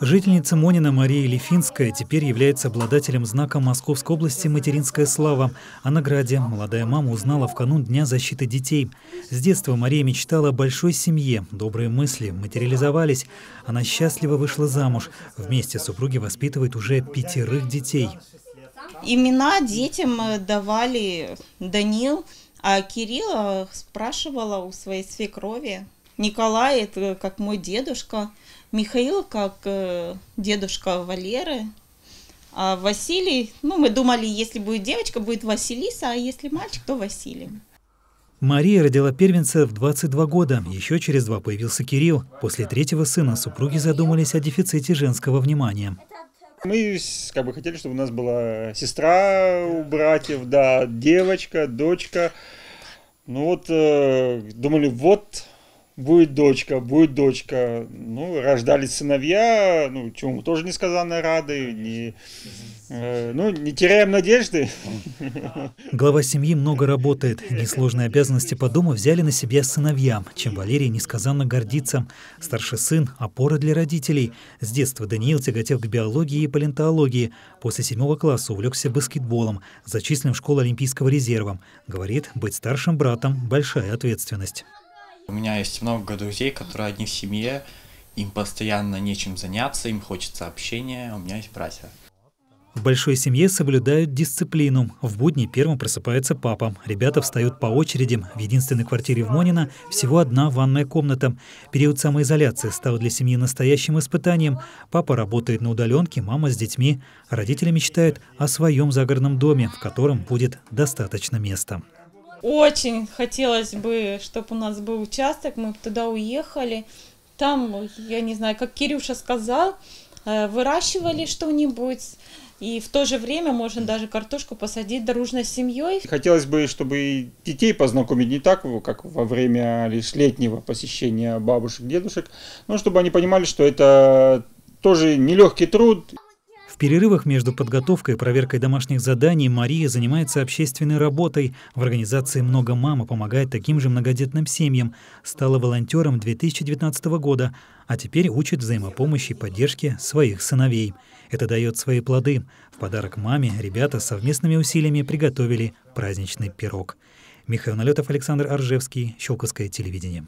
Жительница Монина Мария Лифинская теперь является обладателем знака Московской области «Материнская слава». О награде молодая мама узнала в канун Дня защиты детей. С детства Мария мечтала о большой семье. Добрые мысли материализовались. Она счастливо вышла замуж. Вместе супруги воспитывает уже пятерых детей. Имена детям давали Данил, а Кирилла спрашивала у своей свекрови. Николай – это как мой дедушка – Михаил как э, дедушка Валеры, а Василий, ну, мы думали, если будет девочка, будет Василиса, а если мальчик, то Василий. Мария родила первенца в 22 года. Еще через два появился Кирилл. После третьего сына супруги задумались о дефиците женского внимания. Мы как бы хотели, чтобы у нас была сестра у братьев, да, девочка, дочка. Ну вот, э, думали, вот будет дочка, будет дочка. Ну, рождались сыновья, ну, чему тоже несказанно рады, не, э, ну, не теряем надежды. Глава семьи много работает. Несложные обязанности по дому взяли на себя сыновья, чем Валерий несказанно гордится. Старший сын – опора для родителей. С детства Даниил тяготел к биологии и палеонтологии. После седьмого класса увлекся баскетболом, зачислен в школу Олимпийского резерва. Говорит, быть старшим братом – большая ответственность. У меня есть много друзей, которые одни в семье, им постоянно нечем заняться, им хочется общения, у меня есть братья. В большой семье соблюдают дисциплину. В будни первым просыпается папа. Ребята встают по очереди. В единственной квартире в Монино всего одна ванная комната. Период самоизоляции стал для семьи настоящим испытанием. Папа работает на удаленке, мама с детьми. Родители мечтают о своем загородном доме, в котором будет достаточно места. Очень хотелось бы, чтобы у нас был участок, мы туда уехали. Там, я не знаю, как Кирюша сказал, э, выращивали что-нибудь. И в то же время можно даже картошку посадить дружно с семьей. Хотелось бы, чтобы детей познакомить не так, как во время лишь летнего посещения бабушек, дедушек, но чтобы они понимали, что это тоже нелегкий труд. В перерывах между подготовкой и проверкой домашних заданий Мария занимается общественной работой. В организации «Много мама» помогает таким же многодетным семьям. Стала волонтером 2019 года, а теперь учит взаимопомощи и поддержке своих сыновей. Это дает свои плоды. В подарок маме ребята совместными усилиями приготовили праздничный пирог. Михаил Налетов, Александр Аржевский, Щелковское телевидение.